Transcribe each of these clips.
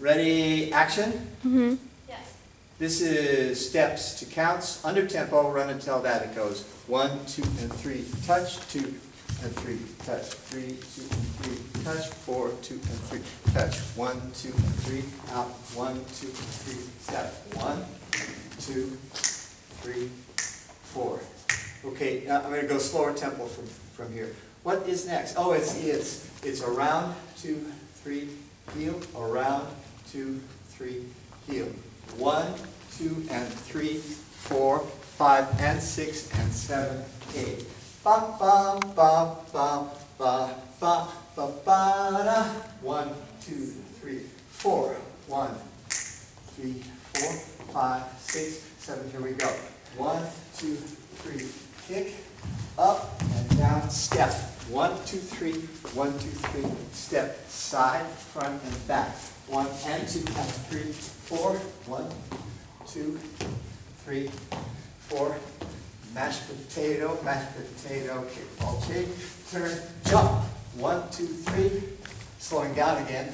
Ready, action? Mm-hmm. Yes. This is steps to counts, under tempo, Run and Tell That it goes one, two, and three, touch, two, and three, touch, three, two, and three, touch, four, two, and three, touch, one, two, and three, out, one, two, and three, step, one, two, three, four. Okay, now I'm gonna go slower tempo from, from here. What is next? Oh, it's, it's, it's around, two, three, heel, around, two, three, heel. One, two, and three, four, five, and six, and seven, eight. Ba ba ba bum, ba, ba, ba, ba, da. One, two, three, four. One, three, four, five, six, seven, here we go. One, two, three, kick, up and down, step. One, two, three, one, two, three, step, side, front, and back. One and two and three, four, one, two, three, four. Mashed potato, mashed potato, kick, ball change, turn, jump. One, two, three, slowing down again.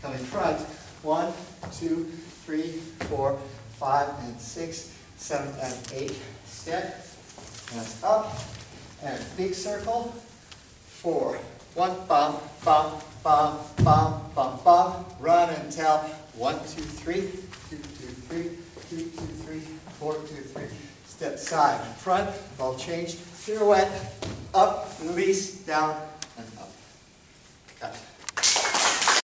Coming front, one, two, three, four, five, and six, seven, and eight. Step, and up, and big circle, four. One, bum, bum, bum, bum, bum, bum. Run and Tell one, two, three, two, two, three, two, two, three, four, two, three. Step side, front, ball change, pirouette, up, release, down,